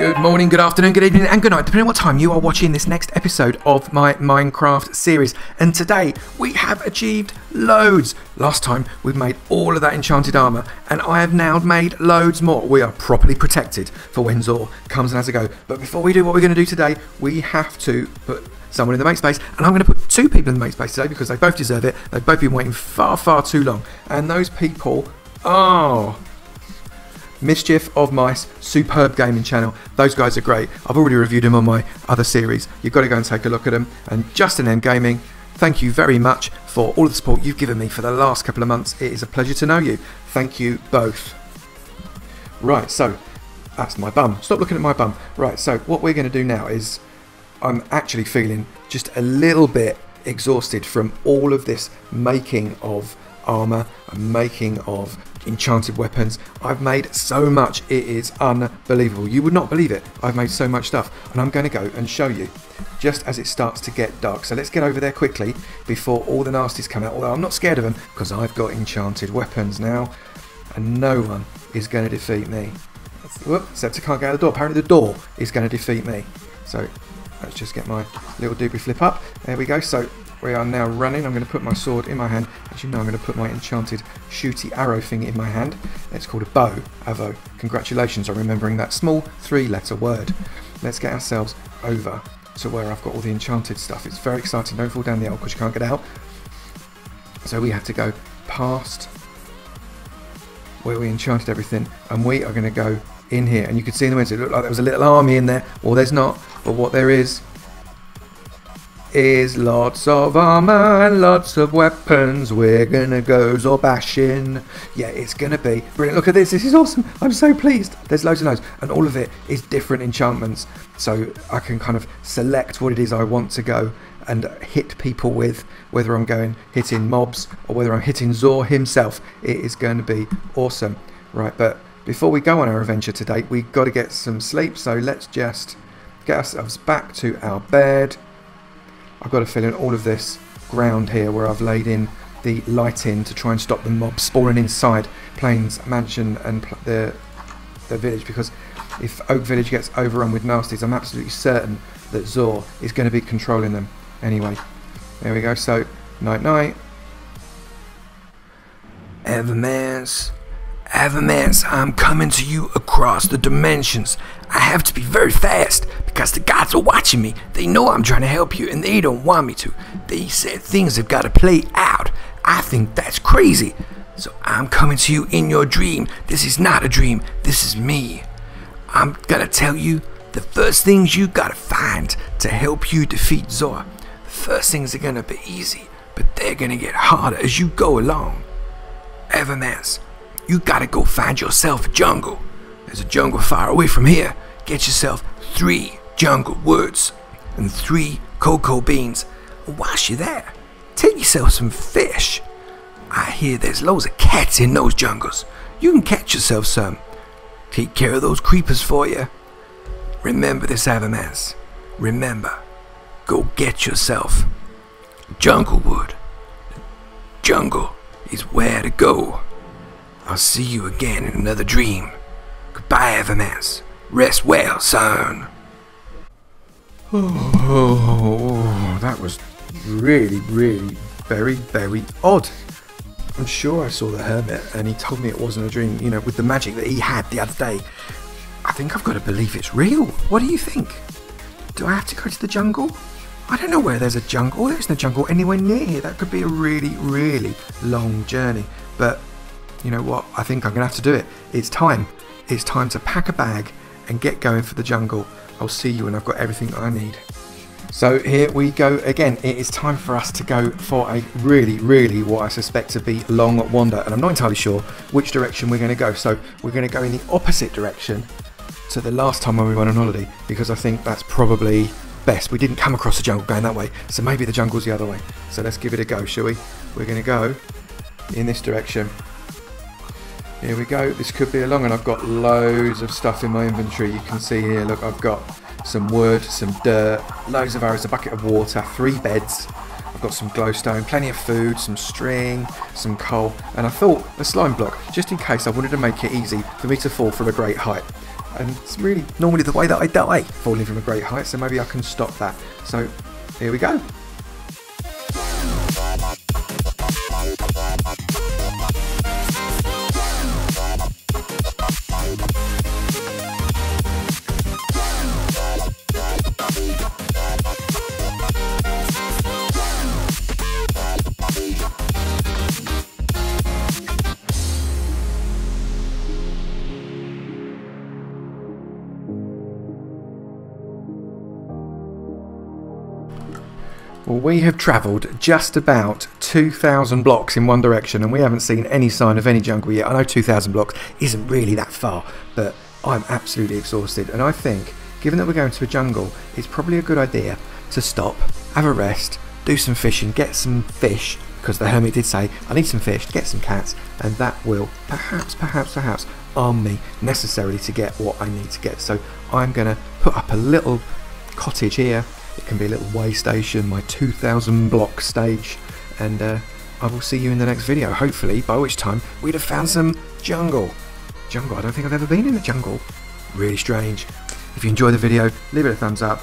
Good morning, good afternoon, good evening, and good night, depending on what time you are watching this next episode of my Minecraft series. And today we have achieved loads. Last time we made all of that enchanted armor, and I have now made loads more. We are properly protected for when Zor comes and has a go. But before we do what we're going to do today, we have to put someone in the make space, and I'm going to put two people in the make space today because they both deserve it. They've both been waiting far, far too long, and those people are. Mischief of Mice, superb gaming channel. Those guys are great. I've already reviewed them on my other series. You've got to go and take a look at them. And Justin M Gaming, thank you very much for all the support you've given me for the last couple of months. It is a pleasure to know you. Thank you both. Right, so that's my bum. Stop looking at my bum. Right, so what we're going to do now is I'm actually feeling just a little bit exhausted from all of this making of armor and making of enchanted weapons. I've made so much, it is unbelievable. You would not believe it. I've made so much stuff, and I'm going to go and show you just as it starts to get dark. So let's get over there quickly before all the nasties come out. Although I'm not scared of them because I've got enchanted weapons now, and no one is going to defeat me. Whoop, Scepter can't get out the door. Apparently the door is going to defeat me. So let's just get my little doobie flip up. There we go. So we are now running. I'm going to put my sword in my hand. As you know, I'm going to put my enchanted shooty arrow thing in my hand. It's called a bow, Avo. Congratulations on remembering that small three-letter word. Let's get ourselves over to where I've got all the enchanted stuff. It's very exciting. Don't fall down the hole because you can't get out. So we have to go past where we enchanted everything, and we are going to go in here. And you can see in the window, it looked like there was a little army in there. Well, there's not. But what there is is lots of armor and lots of weapons. We're gonna go Zorbashing. Yeah, it's gonna be brilliant. Look at this. This is awesome. I'm so pleased. There's loads and loads, and all of it is different enchantments. So I can kind of select what it is I want to go and hit people with, whether I'm going hitting mobs or whether I'm hitting Zor himself. It is going to be awesome. Right, but before we go on our adventure today, we've got to get some sleep. So let's just get ourselves back to our bed. I've got to fill in all of this ground here where I've laid in the lighting to try and stop the mob spawning inside Plains Mansion and the, the village because if Oak Village gets overrun with nasties, I'm absolutely certain that Zor is going to be controlling them. Anyway, there we go. So, night night. Avomance. Avomance, I'm coming to you across the dimensions. I have to be very fast because the gods are watching me. They know I'm trying to help you and they don't want me to. They said things have got to play out. I think that's crazy. So I'm coming to you in your dream. This is not a dream, this is me. I'm gonna tell you the first things you gotta find to help you defeat Zora. The first things are gonna be easy, but they're gonna get harder as you go along. Avomance, you gotta go find yourself a jungle. There's a jungle far away from here. Get yourself three jungle woods and three cocoa beans. Whilst you're there, take yourself some fish. I hear there's loads of cats in those jungles. You can catch yourself some. Take care of those creepers for you. Remember this, Avomance. Remember, go get yourself jungle wood. Jungle is where to go. I'll see you again in another dream. Goodbye, Avomance. Rest well, son. Oh, that was really, really very, very odd. I'm sure I saw the hermit and he told me it wasn't a dream, you know, with the magic that he had the other day. I think I've got to believe it's real. What do you think? Do I have to go to the jungle? I don't know where there's a jungle. There's no jungle anywhere near here. That could be a really, really long journey. But you know what? I think I'm going to have to do it. It's time. It's time to pack a bag and get going for the jungle. I'll see you when I've got everything I need. So here we go again. It is time for us to go for a really, really what I suspect to be long wander. And I'm not entirely sure which direction we're going to go. So we're going to go in the opposite direction to the last time when we went on holiday because I think that's probably best. We didn't come across the jungle going that way. So maybe the jungle's the other way. So let's give it a go, shall we? We're going to go in this direction. Here we go. This could be a long one. I've got loads of stuff in my inventory. You can see here, look, I've got some wood, some dirt, loads of arrows, a bucket of water, three beds. I've got some glowstone, plenty of food, some string, some coal, and I thought a slime block, just in case I wanted to make it easy for me to fall from a great height. and it's really normally the way that I die, falling from a great height, so maybe I can stop that. So here we go. Well, we have travelled just about 2,000 blocks in one direction and we haven't seen any sign of any jungle yet. I know 2,000 blocks isn't really that far, but I'm absolutely exhausted. And I think, given that we're going to a jungle, it's probably a good idea to stop, have a rest, do some fishing, get some fish, because the hermit did say, I need some fish, get some cats, and that will perhaps, perhaps, perhaps arm me necessarily to get what I need to get. So I'm going to put up a little cottage here it can be a little way station, my 2000 block stage, and uh, I will see you in the next video, hopefully, by which time we'd have found some jungle. Jungle, I don't think I've ever been in a jungle. Really strange. If you enjoyed the video, leave it a thumbs up,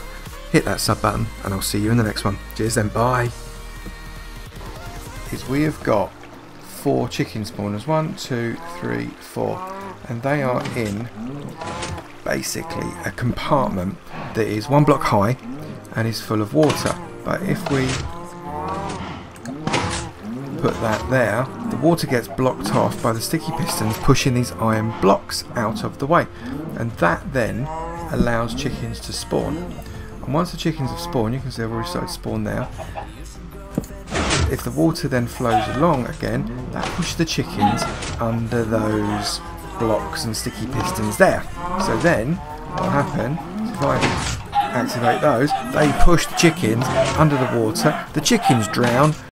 hit that sub button, and I'll see you in the next one. Cheers then, bye. Is we have got four chicken spawners. One, two, three, four. And they are in basically a compartment that is one block high and is full of water. But if we put that there, the water gets blocked off by the sticky pistons pushing these iron blocks out of the way. And that then allows chickens to spawn. And once the chickens have spawned, you can see I've already started to spawn there. If the water then flows along again, that pushes the chickens under those blocks and sticky pistons there. So then, what will happen, if I activate those, they push the chickens under the water, the chickens drown,